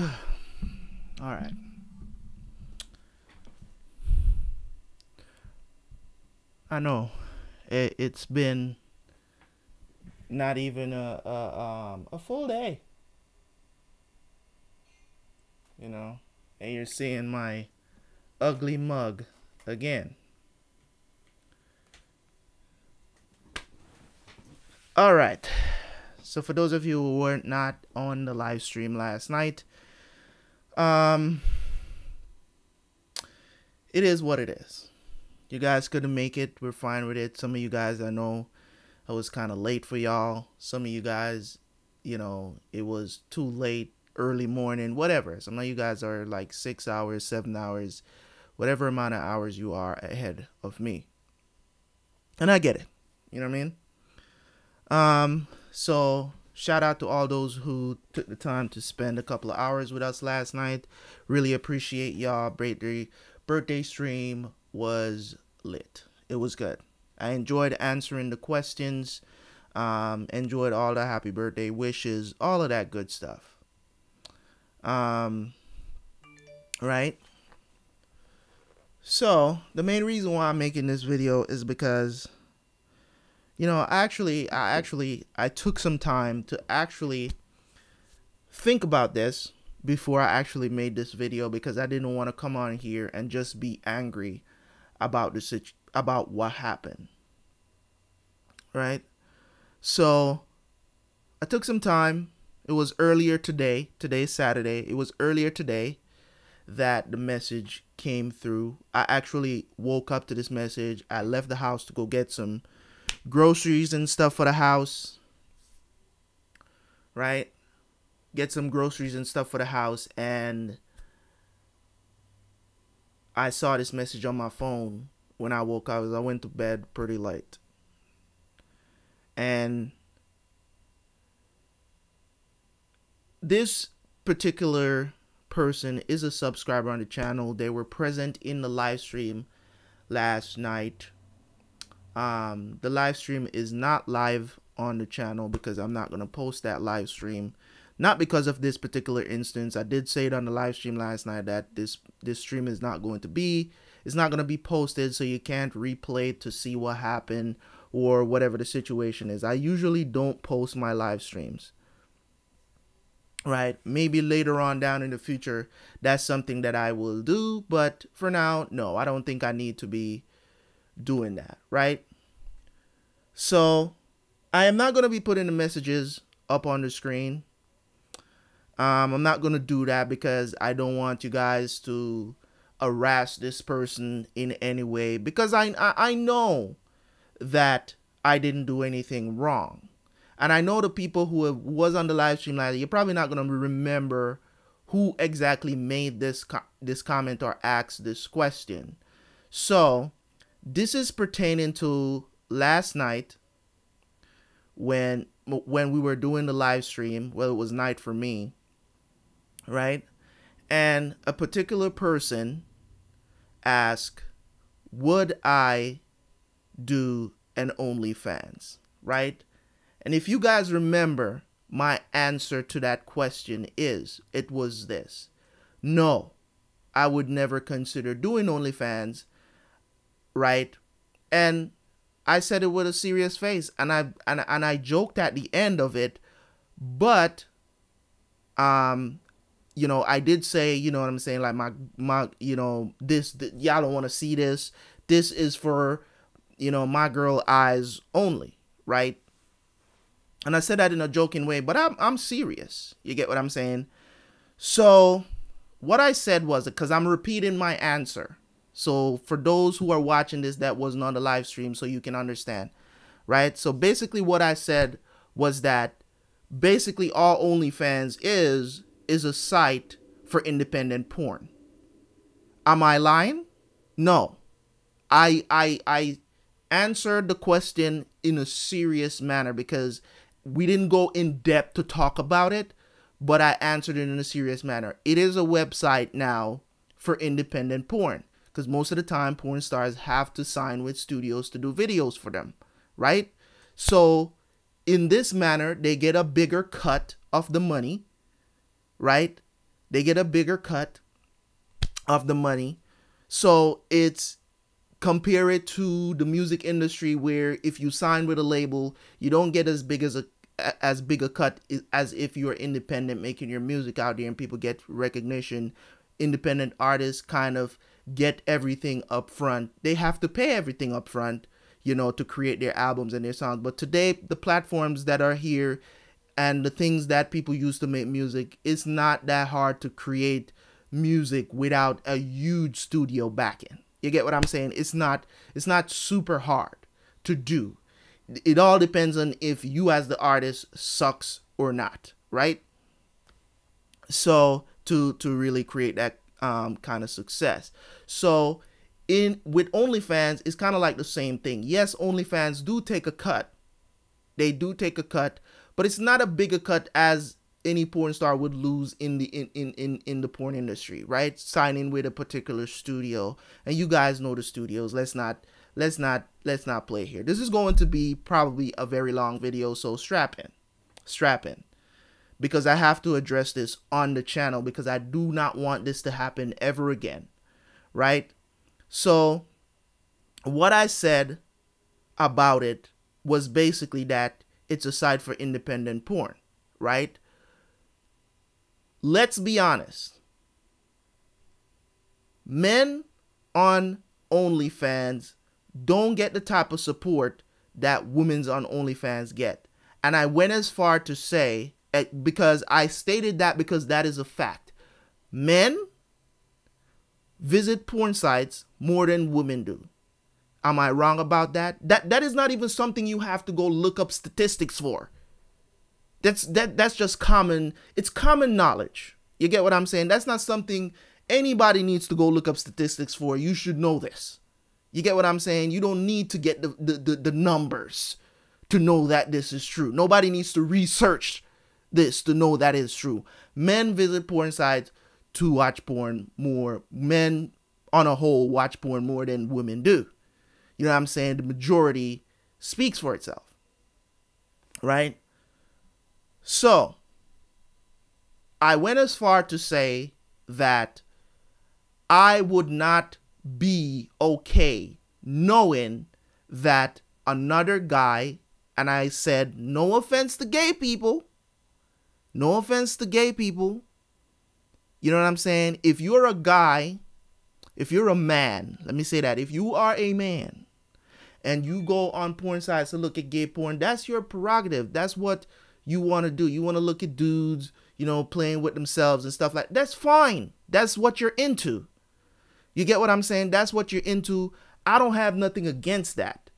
All right. I know it, it's been not even a, a um a full day. You know, and you're seeing my ugly mug again. All right. So for those of you who weren't not on the live stream last night, um it is what it is. You guys couldn't make it. We're fine with it. Some of you guys I know I was kind of late for y'all. Some of you guys, you know, it was too late, early morning, whatever. Some of you guys are like 6 hours, 7 hours, whatever amount of hours you are ahead of me. And I get it. You know what I mean? Um so shout out to all those who took the time to spend a couple of hours with us last night. Really appreciate y'all. Birthday birthday stream was lit. It was good. I enjoyed answering the questions. Um, enjoyed all the happy birthday wishes, all of that good stuff. Um, right? So, the main reason why I'm making this video is because you know, actually I actually I took some time to actually think about this before I actually made this video because I didn't want to come on here and just be angry about the situ- about what happened. Right? So I took some time. It was earlier today. Today's Saturday. It was earlier today that the message came through. I actually woke up to this message. I left the house to go get some groceries and stuff for the house. Right? Get some groceries and stuff for the house and I saw this message on my phone when I woke up. I went to bed pretty late. And this particular person is a subscriber on the channel. They were present in the live stream last night um, the live stream is not live on the channel because I'm not going to post that live stream. Not because of this particular instance. I did say it on the live stream last night that this this stream is not going to be it's not going to be posted so you can't replay to see what happened or whatever the situation is. I usually don't post my live streams. Right? Maybe later on down in the future that's something that I will do, but for now, no. I don't think I need to be doing that, right? So I am not going to be putting the messages up on the screen. Um, I'm not going to do that because I don't want you guys to harass this person in any way because I, I, I know that I didn't do anything wrong. And I know the people who have, was on the live stream last, you're probably not going to remember who exactly made this co this comment or asked this question. So, this is pertaining to last night when when we were doing the live stream. Well, it was night for me, right? And a particular person asked, "Would I do an OnlyFans?" Right? And if you guys remember, my answer to that question is it was this: No, I would never consider doing OnlyFans right? And I said it with a serious face, and I and and I joked at the end of it, but um, you know, I did say, you know what I'm saying, like my my, you know, this, y'all don't want to see this. This is for, you know, my girl eyes only, right? And I said that in a joking way, but I'm I'm serious. You get what I'm saying? So, what I said was because I'm repeating my answer. So for those who are watching this that wasn't on the live stream so you can understand, right? So basically what I said was that basically all OnlyFans is is a site for independent porn. Am I lying? No. I I I answered the question in a serious manner because we didn't go in depth to talk about it, but I answered it in a serious manner. It is a website now for independent porn because most of the time porn stars have to sign with studios to do videos for them, right? So in this manner, they get a bigger cut of the money, right? They get a bigger cut of the money. So it's compare it to the music industry where if you sign with a label, you don't get as big as a as big a cut as if you're independent making your music out there and people get recognition. Independent artists kind of get everything up front. They have to pay everything up front, you know, to create their albums and their songs. But today the platforms that are here and the things that people use to make music, it's not that hard to create music without a huge studio backing. You get what I'm saying? It's not it's not super hard to do. It all depends on if you as the artist sucks or not, right? So to to really create that um, kind of success. So in with OnlyFans, it's kind of like the same thing. Yes, OnlyFans do take a cut. They do take a cut, but it's not a bigger cut as any porn star would lose in the in, in in in the porn industry right signing with a particular studio and you guys know the studios let's not let's not let's not play here this is going to be probably a very long video so strap in strap in because i have to address this on the channel because i do not want this to happen ever again right so what i said about it was basically that it's a site for independent porn right let's be honest. Men on OnlyFans don't get the type of support that women's on OnlyFans get. And I went as far to say, Eh, because I stated that because that is a fact. Men visit porn sites more than women do. Am I wrong about that? That that is not even something you have to go look up statistics for. That's that that's just common it's common knowledge. You get what I'm saying? That's not something anybody needs to go look up statistics for. You should know this. You get what I'm saying? You don't need to get the the, the, the numbers to know that this is true. Nobody needs to research this to know that is true. Men visit porn sites to watch porn more. Men on a whole watch porn more than women do. You know what I'm saying? The majority speaks for itself. Right? So, I went as far to say that I would not be okay knowing that another guy, and I said, no offense to gay people, no offense to gay people. You know what I'm saying? If you're a guy, if you're a man, let me say that, if you are a man and you go on porn sites to look at gay porn, that's your prerogative. That's what you want to do. You want to look at dudes, you know, playing with themselves and stuff like that. that's fine. That's what you're into. You get what I'm saying? That's what you're into. I don't have nothing against that.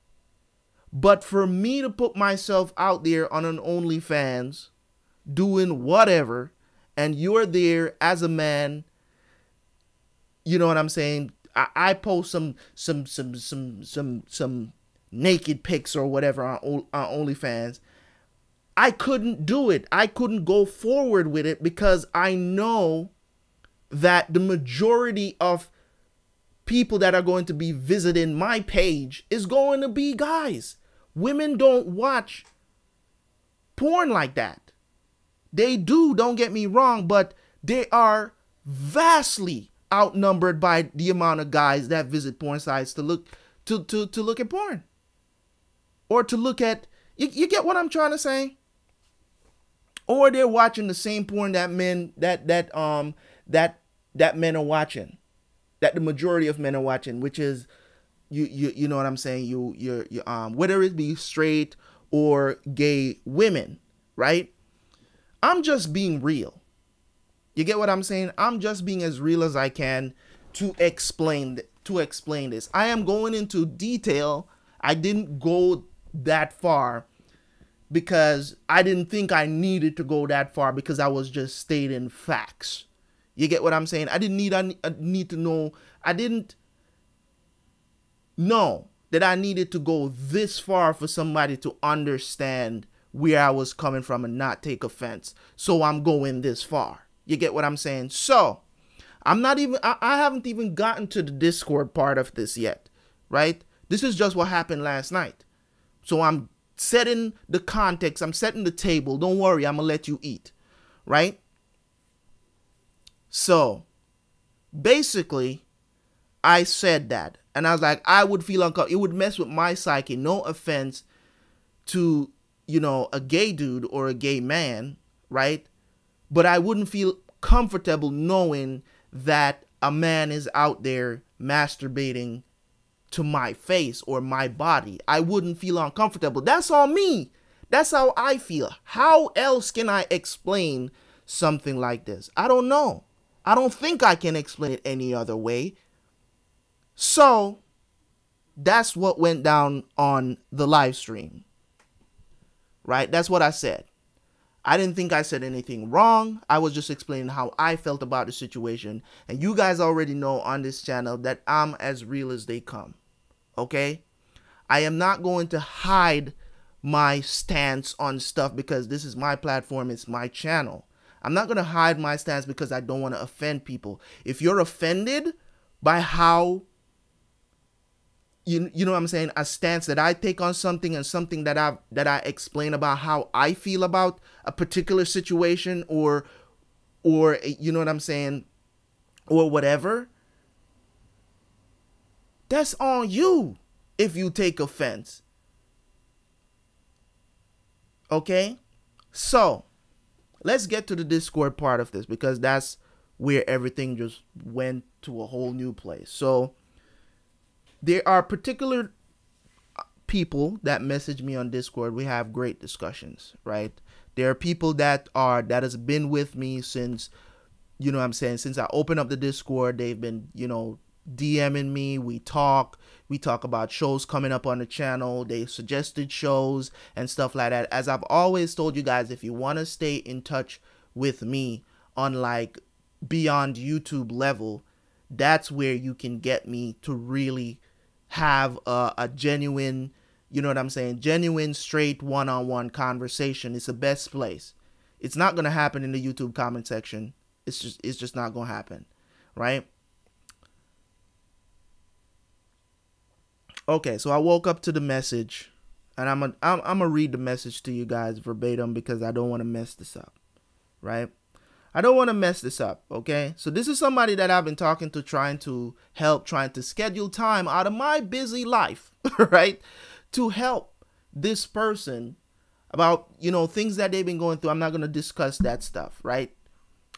But for me to put myself out there on an OnlyFans doing whatever, and you're there as a man, you know what I'm saying? I, I post some some some some some some naked pics or whatever on, on OnlyFans, I couldn't do it. I couldn't go forward with it because I know that the majority of people that are going to be visiting my page is going to be guys. Women don't watch porn like that. They do, don't get me wrong, but they are vastly outnumbered by the amount of guys that visit porn sites to look to to, to look at porn. Or to look at you, you get what I'm trying to say? or they're watching the same porn that men that that um that that men are watching that the majority of men are watching which is you you you know what i'm saying you you you um whether it be straight or gay women right i'm just being real. You get what i'm saying? I'm just being as real as i can to explain to explain this. I am going into detail. I didn't go that far because I didn't think I needed to go that far because I was just stating facts. You get what I'm saying? I didn't need I need to know. I didn't know that I needed to go this far for somebody to understand where I was coming from and not take offense. So I'm going this far. You get what I'm saying? So I'm not even I, I haven't even gotten to the Discord part of this yet, right? This is just what happened last night. So I'm setting the context, I'm setting the table. Don't worry, I'm going to let you eat. Right? So basically, I said that. And I was like, I would feel uncomfortable. It would mess with my psyche. No offense to, you know, a gay dude or a gay man, right? But I wouldn't feel comfortable knowing that a man is out there masturbating to my face or my body. I wouldn't feel uncomfortable. That's on me. That's how I feel. How else can I explain something like this? I don't know. I don't think I can explain it any other way. So that's what went down on the live stream. Right? That's what I said. I didn't think I said anything wrong. I was just explaining how I felt about the situation. And you guys already know on this channel that I'm as real as they come. Okay? I am not going to hide my stance on stuff because this is my platform, it's my channel. I'm not going to hide my stance because I don't want to offend people. If you're offended by how you you know what I'm saying, a stance that I take on something and something that I that I explain about how I feel about a particular situation or or you know what I'm saying or whatever, that's on you if you take offense. Okay? So, let's get to the Discord part of this because that's where everything just went to a whole new place. So, there are particular uh, people that message me on Discord. We have great discussions, right? There are people that are that has been with me since you know I'm saying, since I opened up the Discord, they've been, you know, DMing me. We talk. We talk about shows coming up on the channel. They suggested shows and stuff like that. As I've always told you guys, if you want to stay in touch with me on like beyond YouTube level, that's where you can get me to really have a, a genuine, you know what I'm saying, genuine, straight one on one conversation. It's the best place. It's not going to happen in the YouTube comment section. It's just, it's just not going to happen. Right. Okay, so I woke up to the message, and I'm a, I'm I'm gonna read the message to you guys verbatim because I don't want to mess this up, right? I don't want to mess this up, okay? So this is somebody that I've been talking to, trying to help, trying to schedule time out of my busy life, right, to help this person about you know things that they've been going through. I'm not gonna discuss that stuff, right?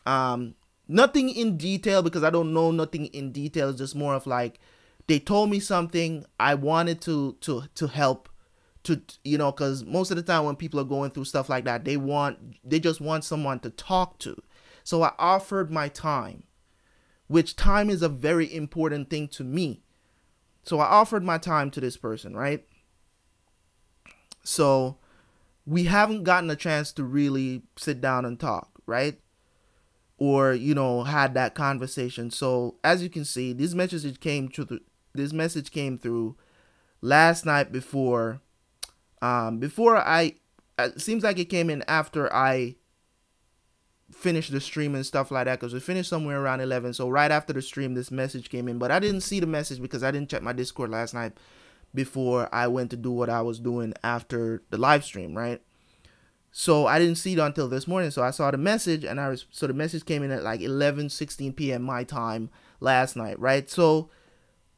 Um, nothing in detail because I don't know nothing in detail. It's just more of like they told me something i wanted to to to help to you know because most of the time when people are going through stuff like that they want they just want someone to talk to so i offered my time which time is a very important thing to me. So i offered my time to this person right? So we haven't gotten a chance to really sit down and talk right? Or you know had that conversation. So as you can see these messages came through this message came through last night before um before I it seems like it came in after I finished the stream and stuff like that because we finished somewhere around 11 so right after the stream this message came in but I didn't see the message because I didn't check my discord last night before I went to do what I was doing after the live stream right so I didn't see it until this morning so I saw the message and I was so the message came in at like 11 16 p.m. my time last night right so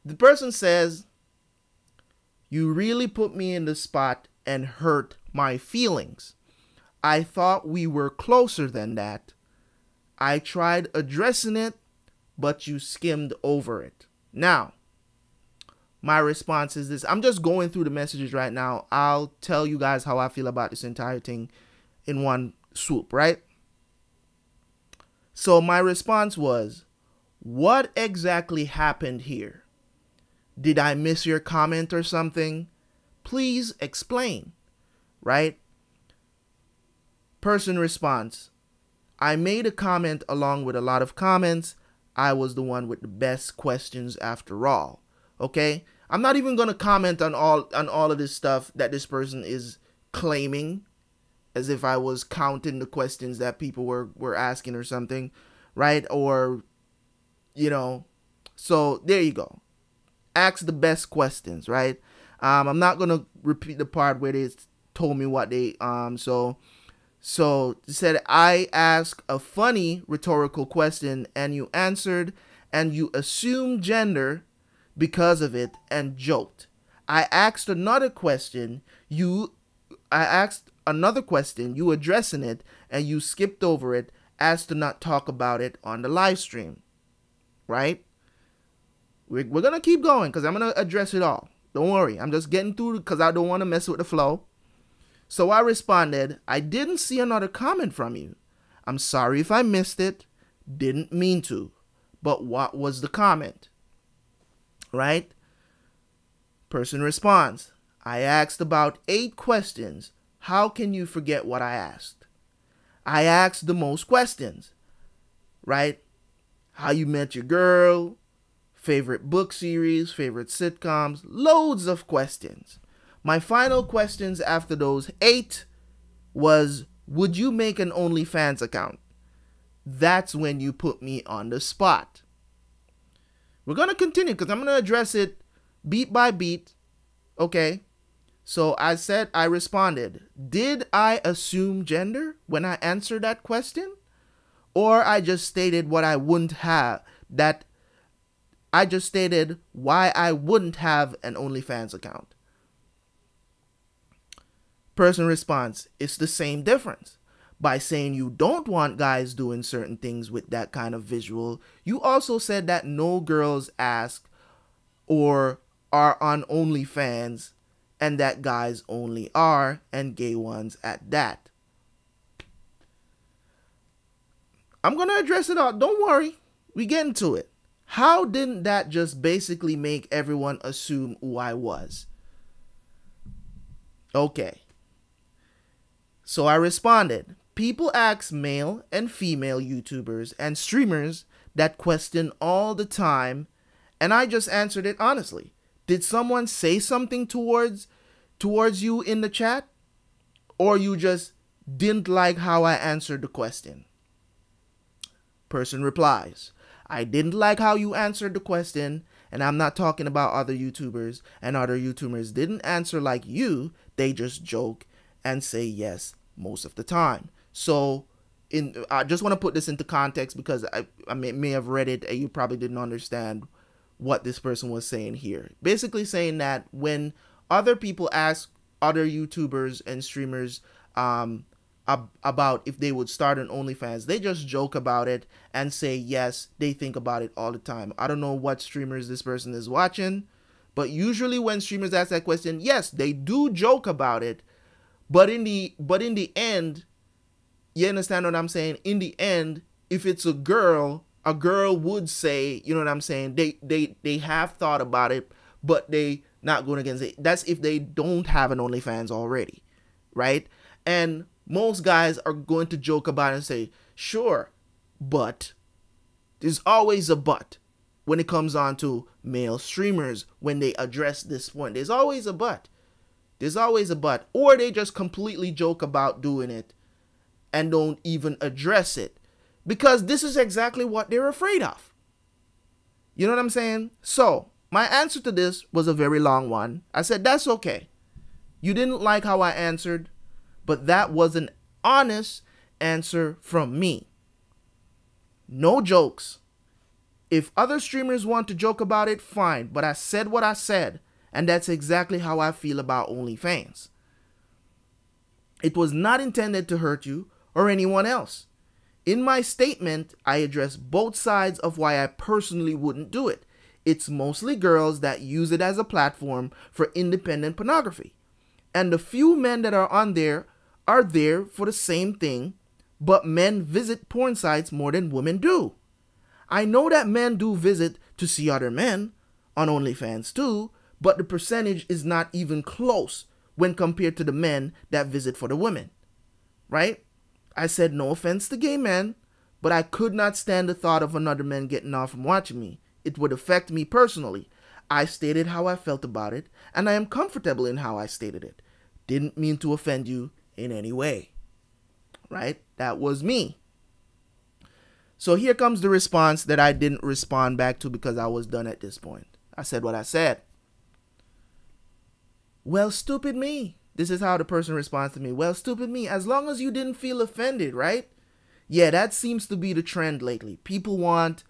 the person says, You really put me in the spot and hurt my feelings. I thought we were closer than that. I tried addressing it, but you skimmed over it. Now, my response is this I'm just going through the messages right now. I'll tell you guys how I feel about this entire thing in one swoop, right? So, my response was, What exactly happened here? Did I miss your comment or something? Please explain, right? Person response I made a comment along with a lot of comments. I was the one with the best questions after all. Okay? I'm not even going to comment on all on all of this stuff that this person is claiming as if I was counting the questions that people were were asking or something, right? Or you know, so there you go ask the best questions, right? Um, I'm not gonna repeat the part where they told me what they um. So, So said, I asked a funny rhetorical question and you answered and you assumed gender because of it and joked. I asked another question, you I asked another question, you addressing it, and you skipped over it as to not talk about it on the live stream. Right? We're, we're gonna keep going because I'm gonna address it all. Don't worry, I'm just getting through because I don't want to mess with the flow. So I responded, I didn't see another comment from you. I'm sorry if I missed it. Didn't mean to. But what was the comment? Right? Person responds, I asked about eight questions. How can you forget what I asked? I asked the most questions. Right? How you met your girl, favorite book series, favorite sitcoms, loads of questions. My final questions after those eight was Would you make an OnlyFans account? That's when you put me on the spot. We're going to continue because I'm going to address it beat by beat. Okay. So I said, I responded, Did I assume gender when I answered that question? Or I just stated what I wouldn't have, that I just stated why I wouldn't have an OnlyFans account. Person responds, it's the same difference. By saying you don't want guys doing certain things with that kind of visual, you also said that no girls ask or are on OnlyFans and that guys only are and gay ones at that. I'm going to address it all. Don't worry. We get into it. How didn't that just basically make everyone assume who I was? Okay. So I responded. People ask male and female YouTubers and streamers that question all the time, and I just answered it honestly. Did someone say something towards towards you in the chat? Or you just didn't like how I answered the question? Person replies, I didn't like how you answered the question, and I'm not talking about other YouTubers, and other YouTubers didn't answer like you, they just joke and say yes most of the time. So, in I just want to put this into context because I, I may, may have read it and you probably didn't understand what this person was saying here. Basically, saying that when other people ask other YouTubers and streamers um, ab- about if they would start an OnlyFans. They just joke about it and say yes, they think about it all the time. I don't know what streamers this person is watching, but usually when streamers ask that question, yes, they do joke about it. But in the but in the end, you understand what I'm saying? In the end, if it's a girl, a girl would say, you know what I'm saying? They they they have thought about it, but they not going against it. That's if they don't have an OnlyFans already, right? And most guys are going to joke about it and say, sure, but there's always a but when it comes on to male streamers when they address this point. There's always a but. There's always a but. Or they just completely joke about doing it and don't even address it. Because this is exactly what they're afraid of. You know what I'm saying? So, my answer to this was a very long one. I said, that's okay. You didn't like how I answered but that was an honest answer from me. No jokes. If other streamers want to joke about it, fine, but I said what I said, and that's exactly how I feel about OnlyFans. It was not intended to hurt you or anyone else. In my statement, I address both sides of why I personally wouldn't do it. It's mostly girls that use it as a platform for independent pornography. And the few men that are on there are there for the same thing, but men visit porn sites more than women do. I know that men do visit to see other men on OnlyFans too, but the percentage is not even close when compared to the men that visit for the women. Right? I said no offense to gay men, but I could not stand the thought of another man getting off from watching me. It would affect me personally. I stated how I felt about it, and I am comfortable in how I stated it. Didn't mean to offend you, in any way. Right? That was me. So here comes the response that I didn't respond back to because I was done at this point. I said what I said. Well, stupid me. This is how the person responds to me. Well, stupid me, as long as you didn't feel offended, right? Yeah, that seems to be the trend lately. People want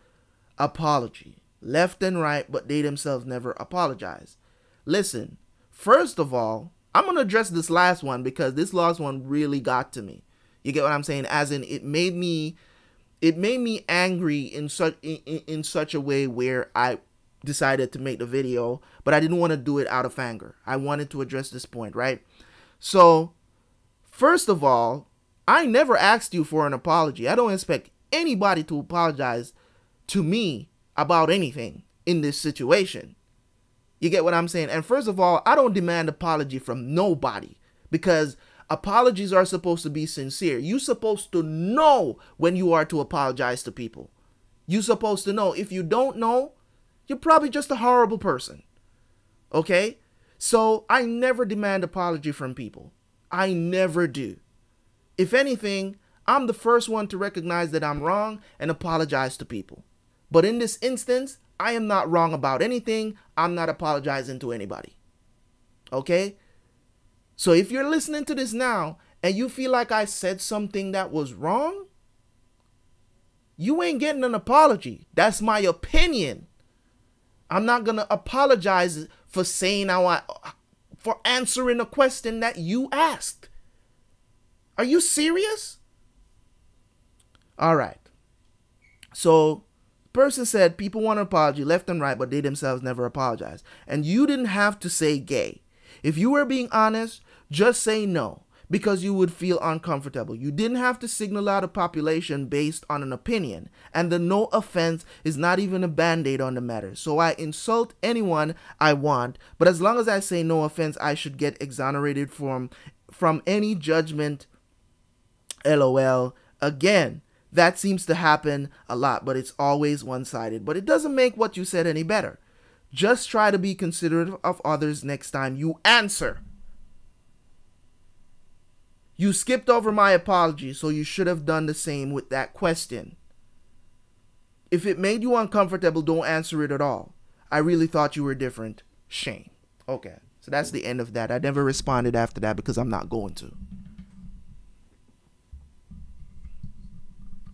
apology, left and right, but they themselves never apologize. Listen, first of all, I'm going to address this last one because this last one really got to me. You get what I'm saying? As in it made me it made me angry in such in, in such a way where I decided to make the video, but I didn't want to do it out of anger. I wanted to address this point, right? So, first of all, I never asked you for an apology. I don't expect anybody to apologize to me about anything in this situation. You get what I'm saying? And first of all, I don't demand apology from nobody because apologies are supposed to be sincere. You're supposed to know when you are to apologize to people. You're supposed to know. If you don't know, you're probably just a horrible person. Okay? So I never demand apology from people. I never do. If anything, I'm the first one to recognize that I'm wrong and apologize to people. But in this instance, I am not wrong about anything. I'm not apologizing to anybody. Okay? So if you're listening to this now and you feel like I said something that was wrong, you ain't getting an apology. That's my opinion. I'm not going to apologize for saying how I for answering a question that you asked. Are you serious? All right. So, person said people want an apology left and right, but they themselves never apologize. And you didn't have to say gay. If you were being honest, just say no because you would feel uncomfortable. You didn't have to signal out a population based on an opinion, and the no offense is not even a band aid on the matter. So I insult anyone I want, but as long as I say no offense, I should get exonerated from from any judgment. LOL. Again, that seems to happen a lot, but it's always one sided. But it doesn't make what you said any better. Just try to be considerate of others next time you answer. You skipped over my apology, so you should have done the same with that question. If it made you uncomfortable, don't answer it at all. I really thought you were different. Shame. Okay, so that's the end of that. I never responded after that because I'm not going to.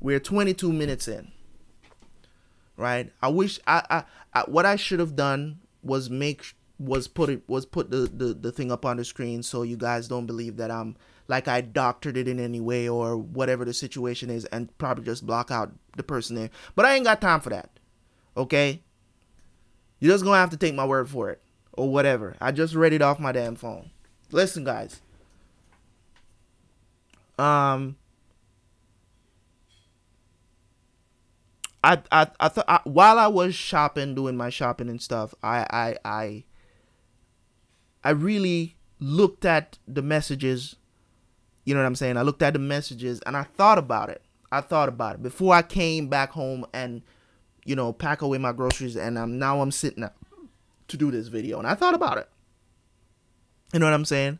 We're 22 minutes in. Right? I wish I, I, I what I should have done was make was put it was put the, the the thing up on the screen so you guys don't believe that I'm like I doctored it in any way or whatever the situation is and probably just block out the person there. But I ain't got time for that. Okay? You're just gonna have to take my word for it. Or whatever. I just read it off my damn phone. Listen, guys. Um I I I thought while I was shopping, doing my shopping and stuff, I I I I really looked at the messages you know what I'm saying? I looked at the messages and I thought about it. I thought about it before I came back home and you know pack away my groceries and I'm now I'm sitting up to do this video and I thought about it. You know what I'm saying?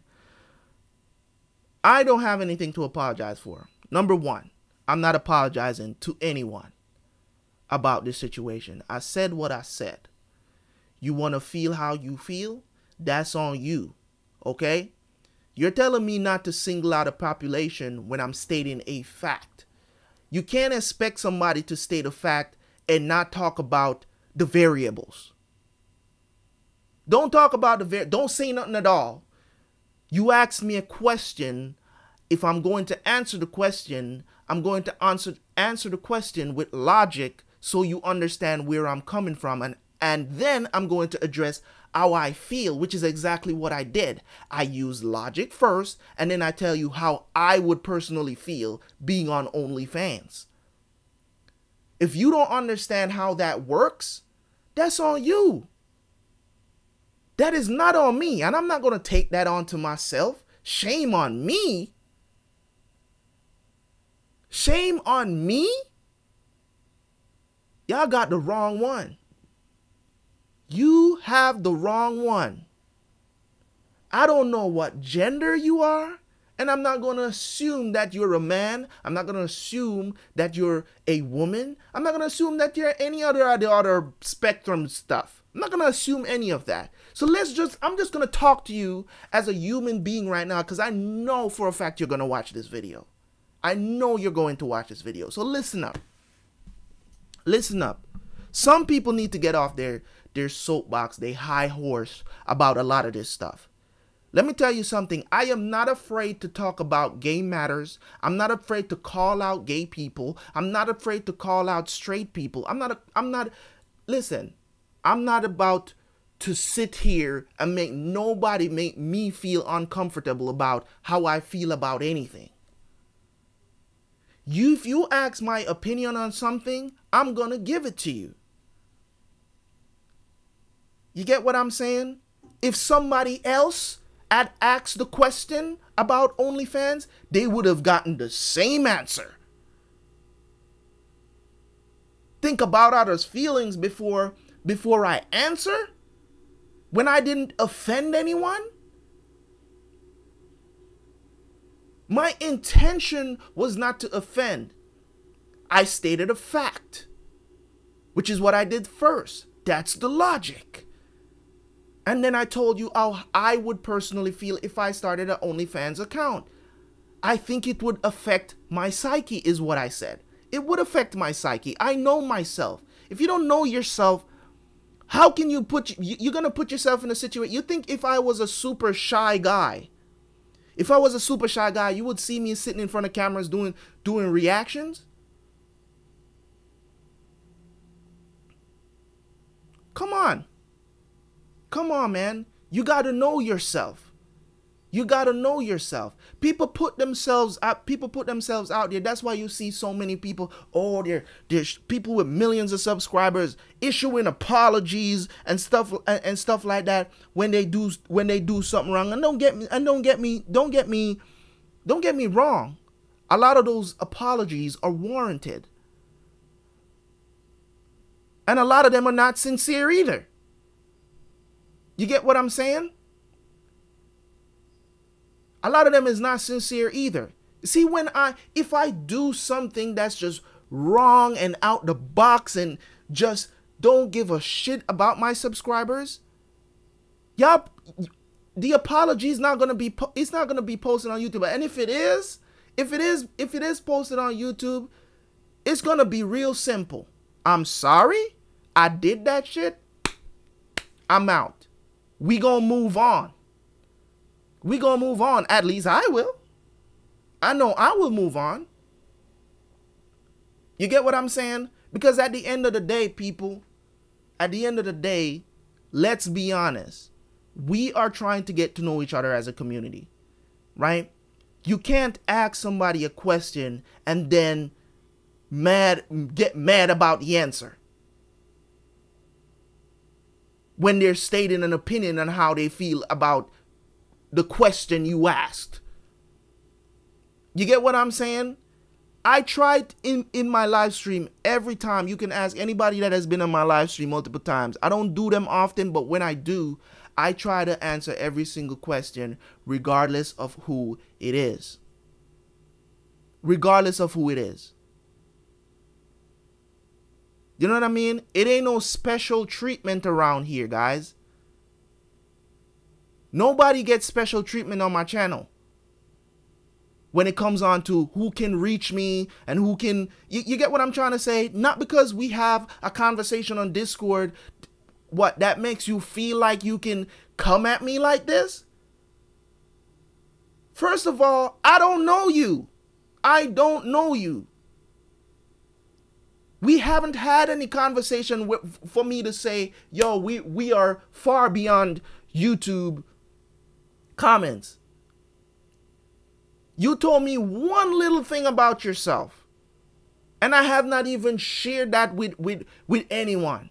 I don't have anything to apologize for. Number 1, I'm not apologizing to anyone about this situation. I said what I said. You want to feel how you feel? That's on you. Okay? You're telling me not to single out a population when I'm stating a fact. You can't expect somebody to state a fact and not talk about the variables. Don't talk about the var- don't say nothing at all. You ask me a question, if I'm going to answer the question, I'm going to answer answer the question with logic so you understand where I'm coming from and and then I'm going to address how I feel, which is exactly what I did. I use logic first, and then I tell you how I would personally feel being on OnlyFans. If you don't understand how that works, that's on you. That is not on me, and I'm not going to take that onto myself. Shame on me. Shame on me? Y'all got the wrong one. You have the wrong one. I don't know what gender you are. And I'm not going to assume that you're a man. I'm not going to assume that you're a woman. I'm not going to assume that you're any other other, other spectrum stuff. I'm not going to assume any of that. So let's just, I'm just going to talk to you as a human being right now because I know for a fact you're going to watch this video. I know you're going to watch this video. So listen up. Listen up. Some people need to get off their, their soapbox, they high horse about a lot of this stuff. Let me tell you something. I am not afraid to talk about gay matters. I'm not afraid to call out gay people. I'm not afraid to call out straight people. I'm not a, I'm not listen. I'm not about to sit here and make nobody make me feel uncomfortable about how I feel about anything. You if you ask my opinion on something, I'm going to give it to you. You get what I'm saying? If somebody else had asked the question about OnlyFans, they would have gotten the same answer. Think about others' feelings before before I answer. When I didn't offend anyone, my intention was not to offend. I stated a fact, which is what I did first. That's the logic. And then I told you how I would personally feel if I started an OnlyFans account. I think it would affect my psyche, is what I said. It would affect my psyche. I know myself. If you don't know yourself, how can you put you're gonna put yourself in a situation? You think if I was a super shy guy, if I was a super shy guy, you would see me sitting in front of cameras doing doing reactions? Come on. Come on, man. You got to know yourself. You got to know yourself. People put themselves out people put themselves out there. That's why you see so many people, oh, there there's people with millions of subscribers issuing apologies and stuff and, and stuff like that when they do when they do something wrong. And don't get me and don't get me don't get me don't get me wrong. A lot of those apologies are warranted. And a lot of them are not sincere either. You get what I'm saying? A lot of them is not sincere either. See, when I, if I do something that's just wrong and out the box and just don't give a shit about my subscribers, y'all, the apology is not gonna be, it's not gonna be posted on YouTube. And if it is, if it is, if it is posted on YouTube, it's gonna be real simple. I'm sorry, I did that shit. I'm out. We gonna move on we gonna move on. At least I will. I know I will move on. You get what I'm saying? Because at the end of the day, people, at the end of the day, let's be honest. We are trying to get to know each other as a community, right? You can't ask somebody a question and then mad get mad about the answer when they're stating an opinion on how they feel about the question you asked. You get what I'm saying? I tried in in my live stream every time. You can ask anybody that has been on my live stream multiple times. I don't do them often, but when I do, I try to answer every single question regardless of who it is. Regardless of who it is. You know what I mean? It ain't no special treatment around here, guys. Nobody gets special treatment on my channel. When it comes on to who can reach me and who can, you, you get what I'm trying to say? Not because we have a conversation on Discord, what, that makes you feel like you can come at me like this? First of all, I don't know you. I don't know you. We haven't had any conversation with, for me to say, yo, we, we are far beyond YouTube comments. You told me one little thing about yourself. And I have not even shared that with, with, with anyone.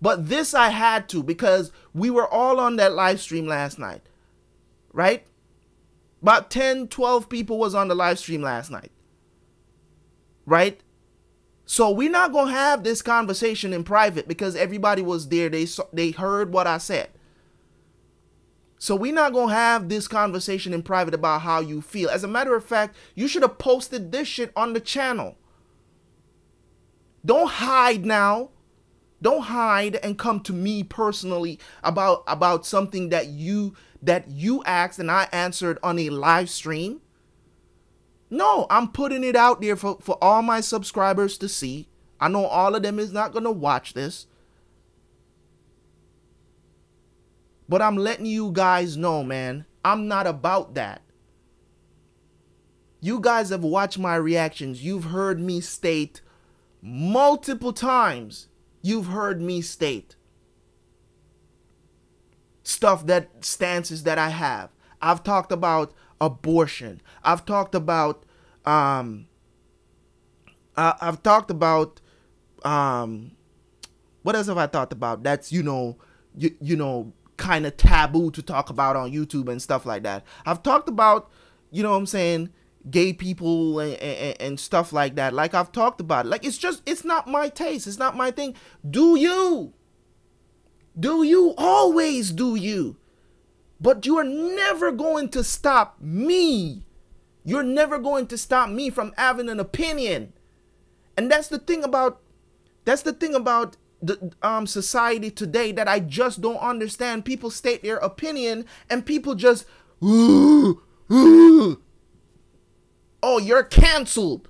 But this I had to because we were all on that live stream last night. Right? About 10, 12 people was on the live stream last night. Right? So we're not to have this conversation in private because everybody was there. They saw, they heard what I said. So we're not gonna have this conversation in private about how you feel. As a matter of fact, you should have posted this shit on the channel. Don't hide now. Don't hide and come to me personally about about something that you that you asked and I answered on a live stream. No, I'm putting it out there for, for all my subscribers to see. I know all of them is not going to watch this. But I'm letting you guys know, man, I'm not about that. You guys have watched my reactions. You've heard me state multiple times. You've heard me state stuff that stances that I have. I've talked about abortion. I've talked about um I, I've talked about um what else have I talked about? That's you know you, you know kind of taboo to talk about on YouTube and stuff like that. I've talked about you know what I'm saying gay people and, and, and stuff like that. Like I've talked about. Like it's just it's not my taste. It's not my thing. Do you? Do you always do you? But you are never going to stop me. You're never going to stop me from having an opinion. And that's the thing about that's the thing about the um society today that I just don't understand. People state their opinion and people just ooh, ooh. Oh, you're canceled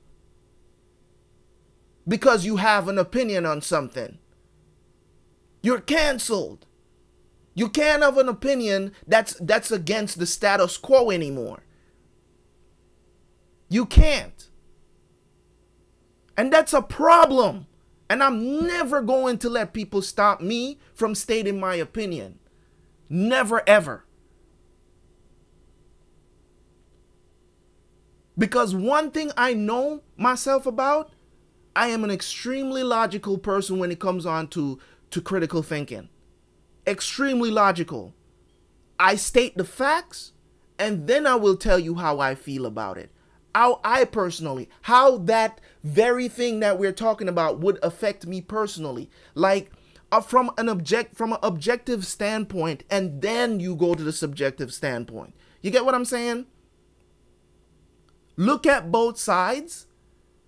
because you have an opinion on something. You're canceled. You can't have an opinion that's that's against the status quo anymore. You can't. And that's a problem. And I'm never going to let people stop me from stating my opinion. Never ever. Because one thing I know myself about, I am an extremely logical person when it comes on to, to critical thinking extremely logical. I state the facts and then I will tell you how I feel about it. How I personally, how that very thing that we're talking about would affect me personally. Like uh, from an object from an objective standpoint and then you go to the subjective standpoint. You get what I'm saying? Look at both sides.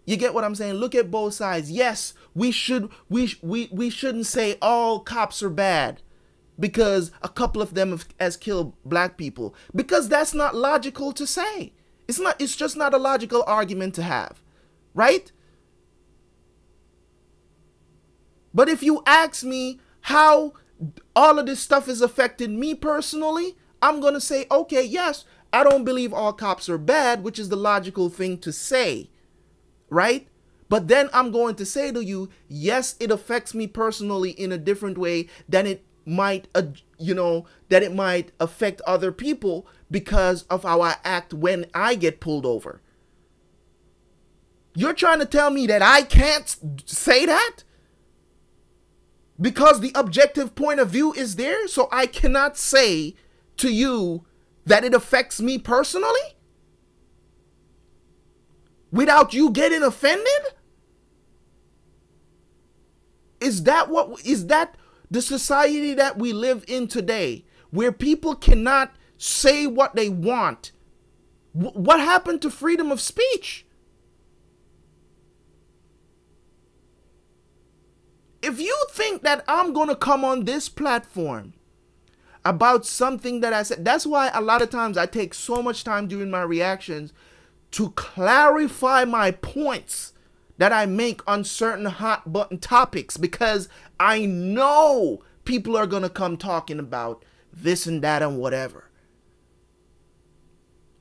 You get what I'm saying? Look at both sides. Yes, we should we we we shouldn't say all cops are bad because a couple of them have, has killed black people. Because that's not logical to say. It's not it's just not a logical argument to have right? But if you ask me how all of this stuff is affecting me personally i'm going to say okay yes i don't believe all cops are bad which is the logical thing to say right? But then i'm going to say to you yes it affects me personally in a different way than it might uh, you know that it might affect other people because of how I act when I get pulled over. You're trying to tell me that I can't say that? Because the objective point of view is there, so I cannot say to you that it affects me personally? Without you getting offended? Is that what is that the society that we live in today, where people cannot say what they want, what happened to freedom of speech? If you think that I'm going to come on this platform about something that I said, that's why a lot of times I take so much time during my reactions to clarify my points that I make on certain hot button topics because I know people are going to come talking about this and that and whatever.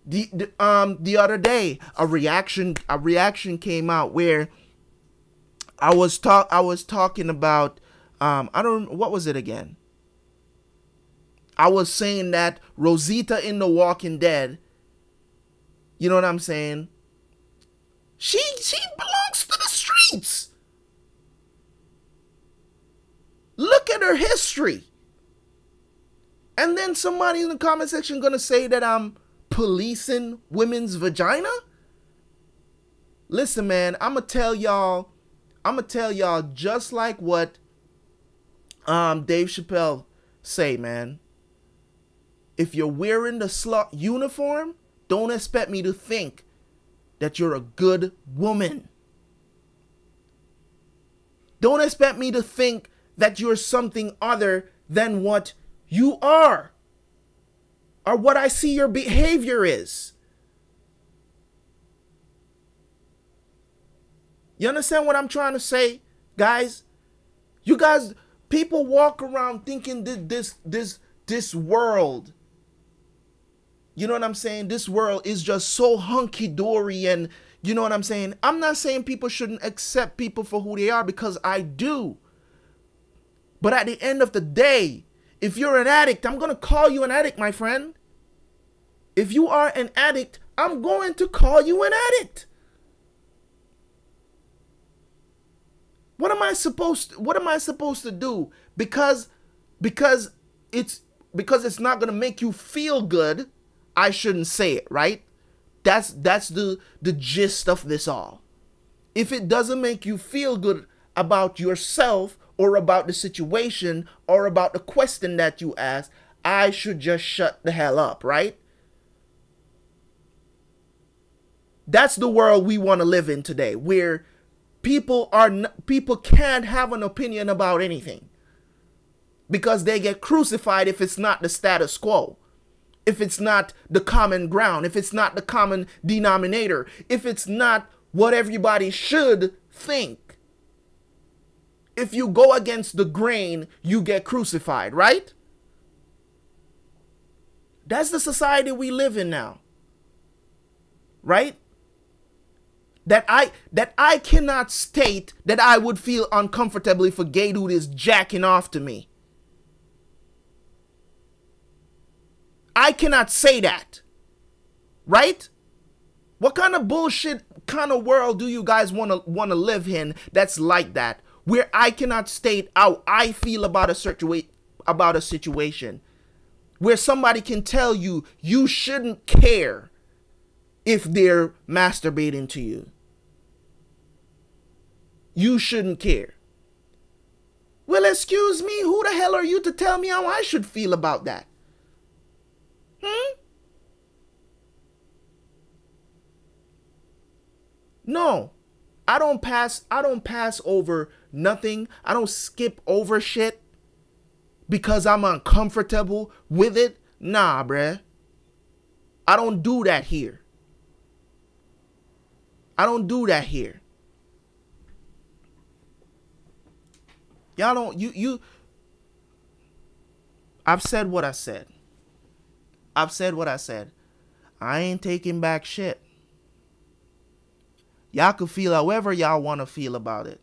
The, the um the other day a reaction a reaction came out where I was talk I was talking about um I don't what was it again? I was saying that Rosita in The Walking Dead, you know what I'm saying? She she belongs to the streets. Look at her history. And then somebody in the comment section gonna say that I'm policing women's vagina? Listen, man, I'ma tell y'all, I'ma tell y'all just like what um Dave Chappelle say, man. if you're wearing the slut uniform, don't expect me to think that you're a good woman. Don't expect me to think that you're something other than what you are or what I see your behavior is. You understand what I'm trying to say, guys? You guys, people walk around thinking that this this this world you know what I'm saying? This world is just so hunky dory and you know what I'm saying? I'm not saying people shouldn't accept people for who they are because I do. But at the end of the day, if you're an addict, I'm going to call you an addict, my friend. If you are an addict, I'm going to call you an addict. What am I supposed to, what am I supposed to do? Because because it's because it's not going to make you feel good I shouldn't say it, right? That's that's the the gist of this all. If it doesn't make you feel good about yourself or about the situation or about the question that you ask, I should just shut the hell up, right? That's the world we want to live in today, where people are people can't have an opinion about anything because they get crucified if it's not the status quo if it's not the common ground, if it's not the common denominator, if it's not what everybody should think. If you go against the grain, you get crucified, right? That's the society we live in now. Right? That I that I cannot state that I would feel uncomfortably a gay dude is jacking off to me. I cannot say that. Right? What kind of bullshit kind of world do you guys want to want to live in that's like that? Where I cannot state how I feel about a certain about a situation. Where somebody can tell you you shouldn't care if they're masturbating to you. You shouldn't care. Well, excuse me, who the hell are you to tell me how I should feel about that? Hmm? No. I don't pass I don't pass over nothing. I don't skip over shit because I'm uncomfortable with it. Nah, bruh. I don't do that here. I don't do that here. Y'all don't you you I've said what I said. I've said what I said. I ain't taking back shit. Y'all could feel however y'all want to feel about it.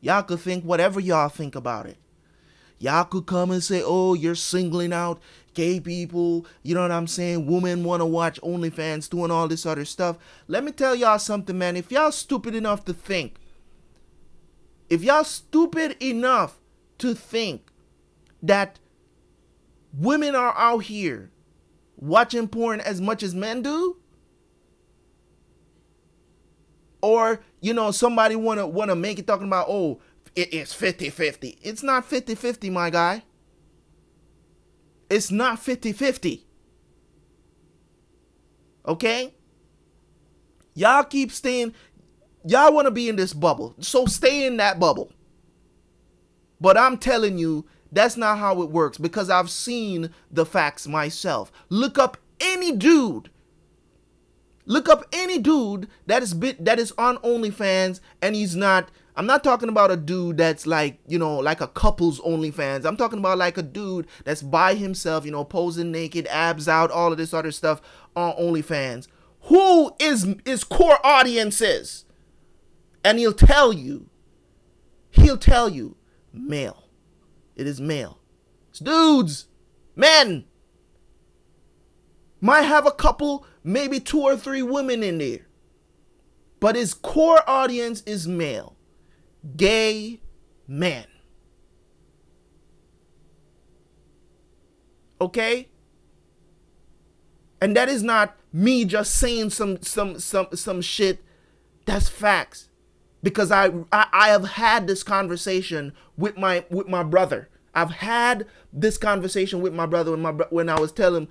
Y'all could think whatever y'all think about it. Y'all could come and say, oh, you're singling out gay people. You know what I'm saying? Women want to watch OnlyFans doing all this other stuff. Let me tell y'all something, man. If y'all stupid enough to think, if y'all stupid enough to think that women are out here watching porn as much as men do or you know somebody want to want to make it talking about oh it is 50-50 it's not 50-50 my guy. It's not 50-50 okay? Y'all keep staying y'all want to be in this bubble. So stay in that bubble. But i'm telling you that's not how it works because I've seen the facts myself. Look up any dude. Look up any dude that is bit that is on OnlyFans and he's not I'm not talking about a dude that's like, you know, like a couple's OnlyFans. I'm talking about like a dude that's by himself, you know, posing naked, abs out, all of this other stuff on OnlyFans. Who is his core audiences? And he'll tell you, he'll tell you, male. It is male. It's dudes, men. Might have a couple, maybe two or three women in there. But his core audience is male. Gay men. Okay? And that is not me just saying some some some some shit. That's facts because I, I I have had this conversation with my with my brother. I've had this conversation with my brother when my when I was telling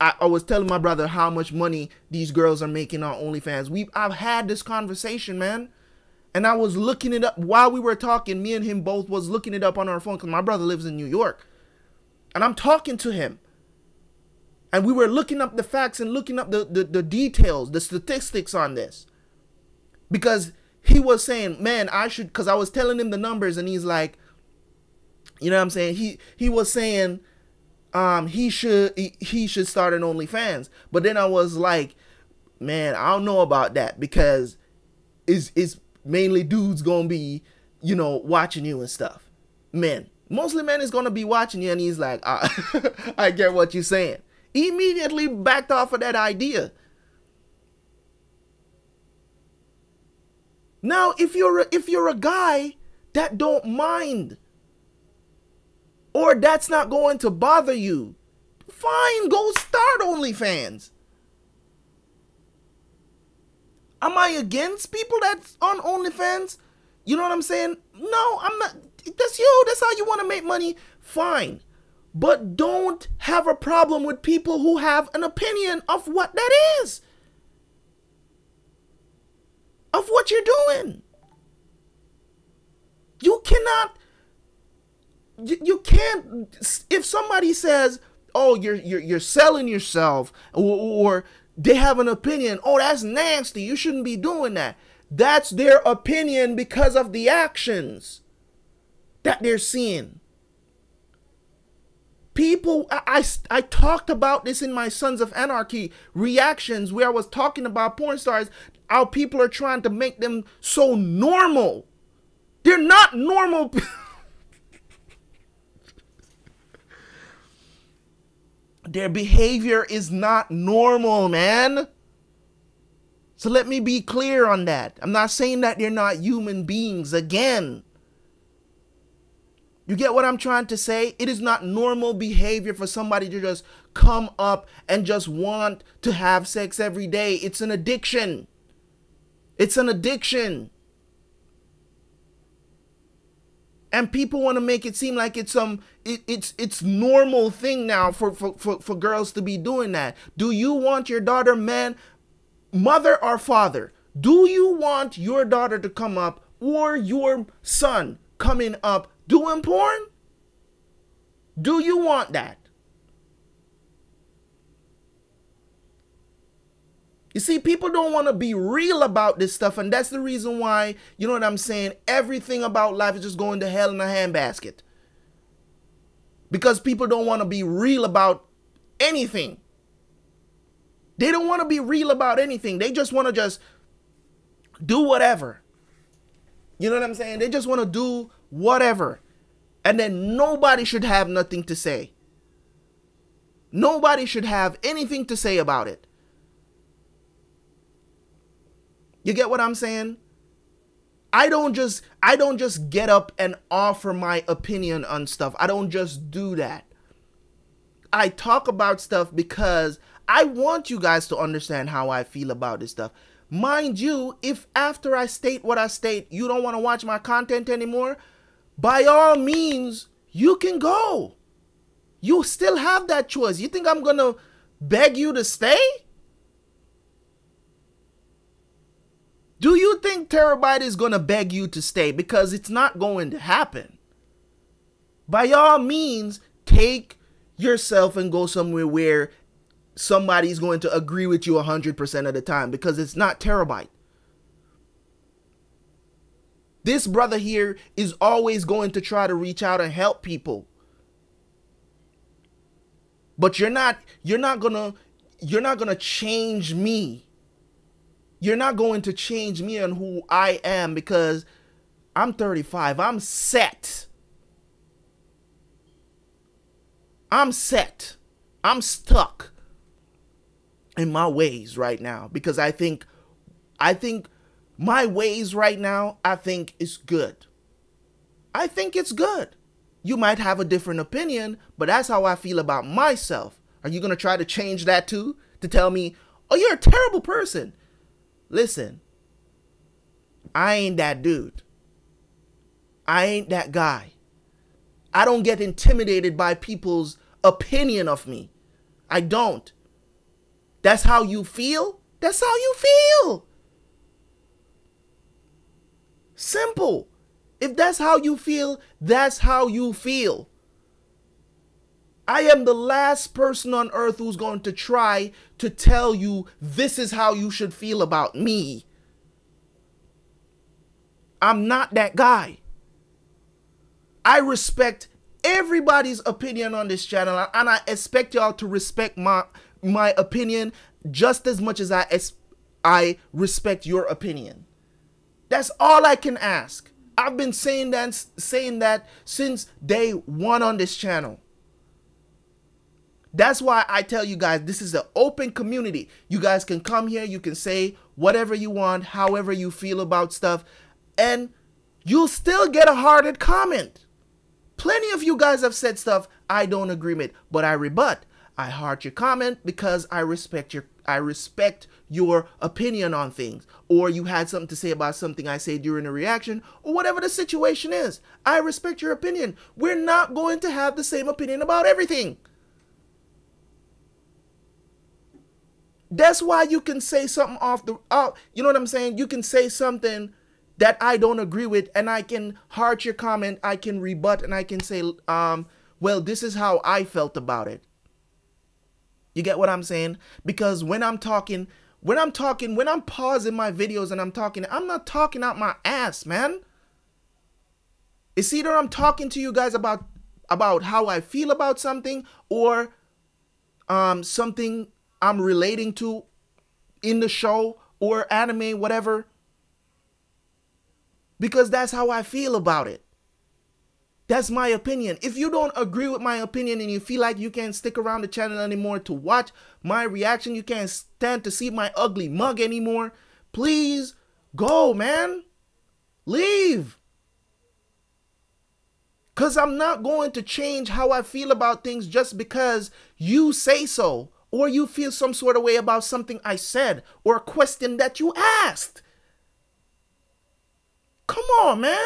I, I was telling my brother how much money these girls are making on OnlyFans. We I've had this conversation, man. And I was looking it up while we were talking. Me and him both was looking it up on our phone because my brother lives in New York. And I'm talking to him. And we were looking up the facts and looking up the, the, the details, the statistics on this. Because he was saying, man, I should, because I was telling him the numbers and he's like, you know what I'm saying? He he was saying um he should he, he should start an OnlyFans. But then I was like, man, I don't know about that because it's is mainly dudes gonna be, you know, watching you and stuff. Men. Mostly men is gonna be watching you and he's like, ah, I get what you're saying. He immediately backed off of that idea. Now, if you're a, if you're a guy that don't mind or that's not going to bother you, fine, go start OnlyFans. Am I against people that's on OnlyFans? You know what I'm saying? No, I'm not. That's you. That's how you want to make money. Fine. But don't have a problem with people who have an opinion of what that is. Of what you're doing. You cannot you, you can't if somebody says oh you're you're, you're selling yourself or, or they have an opinion oh that's nasty you shouldn't be doing that. That's their opinion because of the actions that they're seeing. People I, I, I talked about this in my sons of anarchy reactions where i was talking about porn stars how people are trying to make them so normal. They're not normal Their behavior is not normal, man. So let me be clear on that. I'm not saying that they're not human beings again. You get what I'm trying to say? It is not normal behavior for somebody to just come up and just want to have sex every day. It's an addiction. It's an addiction. And people want to make it seem like it's some um, it, it's it's normal thing now for, for for for girls to be doing that. Do you want your daughter man mother or father? Do you want your daughter to come up or your son coming up doing porn? Do you want that You see, people don't want to be real about this stuff, and that's the reason why, you know what I'm saying? Everything about life is just going to hell in a handbasket. Because people don't want to be real about anything. They don't want to be real about anything. They just want to just do whatever. You know what I'm saying? They just want to do whatever. And then nobody should have nothing to say. Nobody should have anything to say about it. You get what I'm saying? I don't just I don't just get up and offer my opinion on stuff. I don't just do that. I talk about stuff because I want you guys to understand how I feel about this stuff. Mind you, if after I state what I state, you don't want to watch my content anymore, by all means, you can go. You still have that choice. You think I'm going to beg you to stay? Do you think Terabyt is going to beg you to stay? Because it's not going to happen. By all means, take yourself and go somewhere where somebody's going to agree with you 100% of the time because it's not Terabyt. This brother here is always going to try to reach out and help people. But you're not you're not going to you're not going to change me you're not going to change me and who I am because I'm 35. I'm set. I'm set. I'm stuck in my ways right now because I think I think my ways right now I think is good. I think it's good. You might have a different opinion, but that's how I feel about myself. Are you going to try to change that too to tell me, "Oh, you're a terrible person." Listen, I ain't that dude. I ain't that guy. I don't get intimidated by people's opinion of me. I don't. That's how you feel? That's how you feel. Simple. If that's how you feel, that's how you feel. I am the last person on earth who's going to try to tell you this is how you should feel about me. I'm not that guy. I respect everybody's opinion on this channel and I expect y'all to respect my my opinion just as much as I I respect your opinion. That's all I can ask. I've been saying that saying that since day 1 on this channel. That's why I tell you guys this is an open community. You guys can come here, you can say whatever you want, however you feel about stuff, and you'll still get a hearted comment. Plenty of you guys have said stuff I don't agree with, but I rebut. I heart your comment because I respect your I respect your opinion on things. Or you had something to say about something I say during a reaction, or whatever the situation is. I respect your opinion. We're not going to have the same opinion about everything. That's why you can say something off the oh, you know what I'm saying? You can say something that I don't agree with and I can heart your comment, I can rebut and I can say um well, this is how I felt about it. You get what I'm saying? Because when I'm talking, when I'm talking, when I'm pausing my videos and I'm talking, I'm not talking out my ass, man. It's either I'm talking to you guys about about how I feel about something or um something I'm relating to in the show or anime, whatever. Because that's how I feel about it. That's my opinion. If you don't agree with my opinion and you feel like you can't stick around the channel anymore to watch my reaction, you can't stand to see my ugly mug anymore, please go, man. Leave. Because I'm not going to change how I feel about things just because you say so or you feel some sort of way about something I said or a question that you asked. Come on, man.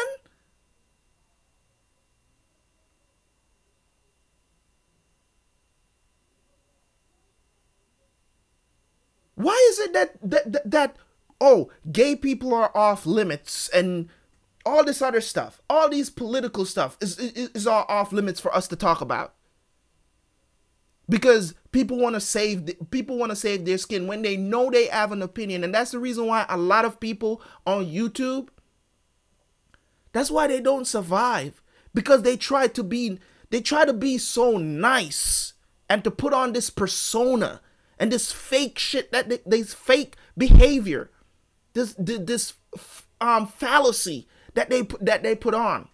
Why is it that that that, that oh, gay people are off limits and all this other stuff, all these political stuff is, is, is all off limits for us to talk about? Because people want to save people want to save their skin. When they know they have an opinion and that's the reason why a lot of people on YouTube that's why they don't survive. Because they try to be they try to be so nice and to put on this persona and this fake shit that they, this fake behavior this this um fallacy that they that they put on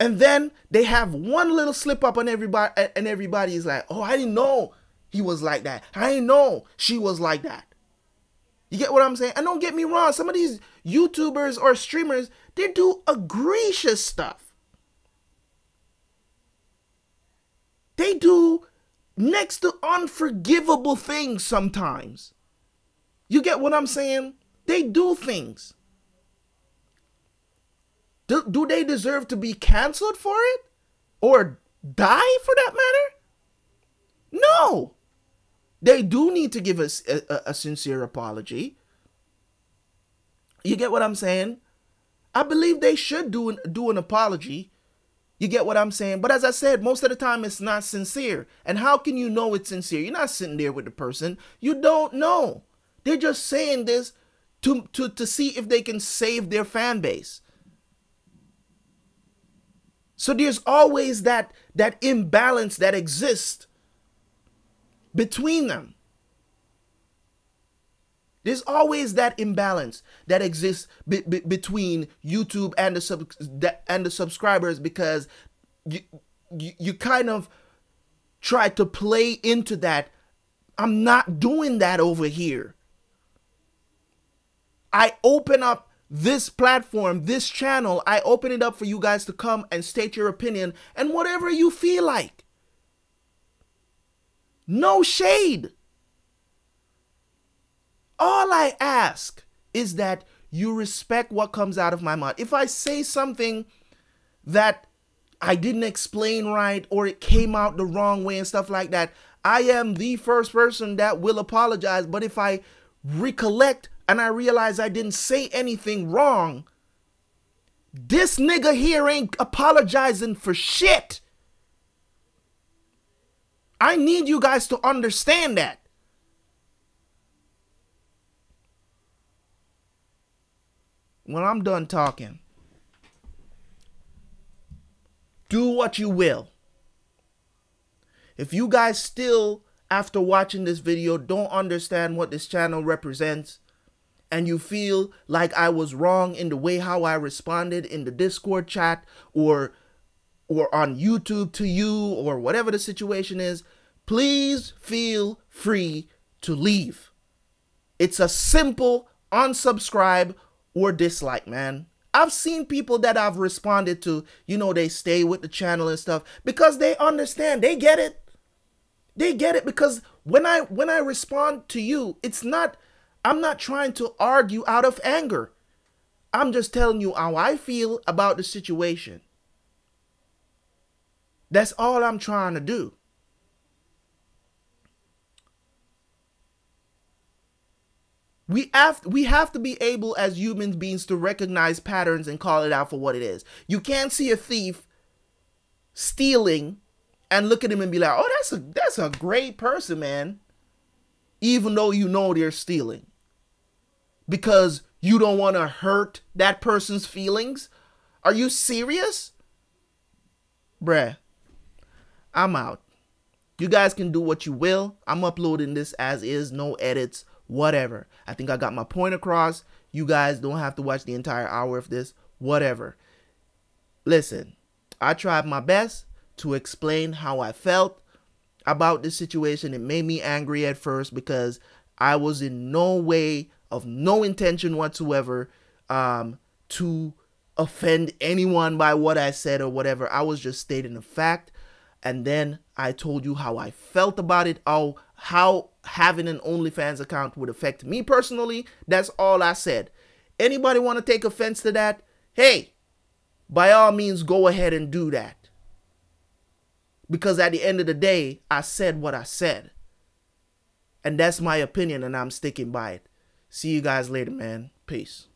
and then they have one little slip up on everybody, and everybody is like, oh, I didn't know he was like that. I didn't know she was like that. You get what I'm saying? And don't get me wrong, some of these YouTubers or streamers, they do egregious stuff. They do next to unforgivable things sometimes. You get what I'm saying? They do things. Do, do they deserve to be canceled for it? Or die for that matter? No. They do need to give us a, a, a sincere apology. You get what I'm saying? I believe they should do an, do an apology. You get what I'm saying? But as I said, most of the time it's not sincere. And how can you know it's sincere? You're not sitting there with the person. You don't know. They're just saying this to, to, to see if they can save their fan base. So there's always that that imbalance that exists between them. There's always that imbalance that exists be, be, between YouTube and the sub and the subscribers because you, you you kind of try to play into that. I'm not doing that over here. I open up this platform, this channel, I open it up for you guys to come and state your opinion and whatever you feel like. No shade. All I ask is that you respect what comes out of my mouth. If I say something that I didn't explain right or it came out the wrong way and stuff like that, I am the first person that will apologize. But if I recollect and I realize I didn't say anything wrong, this nigga here ain't apologizing for shit. I need you guys to understand that. When I'm done talking, do what you will. If you guys still, after watching this video, don't understand what this channel represents, and you feel like I was wrong in the way how I responded in the Discord chat or or on YouTube to you or whatever the situation is, please feel free to leave. It's a simple unsubscribe or dislike, man. I've seen people that I've responded to, you know, they stay with the channel and stuff because they understand, they get it. They get it because when I when I respond to you, it's not I'm not trying to argue out of anger. I'm just telling you how I feel about the situation. That's all I'm trying to do. We have we have to be able as human beings to recognize patterns and call it out for what it is. You can't see a thief stealing and look at him and be like, "Oh, that's a that's a great person, man." Even though you know they're stealing because you don't want to hurt that person's feelings? Are you serious? Bruh, I'm out. You guys can do what you will. I'm uploading this as is, no edits, whatever. I think I got my point across. You guys don't have to watch the entire hour of this, whatever. Listen, I tried my best to explain how I felt about this situation. It made me angry at first because I was in no way of no intention whatsoever um, to offend anyone by what I said or whatever. I was just stating a fact. And then I told you how I felt about it, how, how having an OnlyFans account would affect me personally. That's all I said. Anybody want to take offense to that? Hey, by all means, go ahead and do that. Because at the end of the day, I said what I said. And that's my opinion, and I'm sticking by it. See you guys later, man. Peace.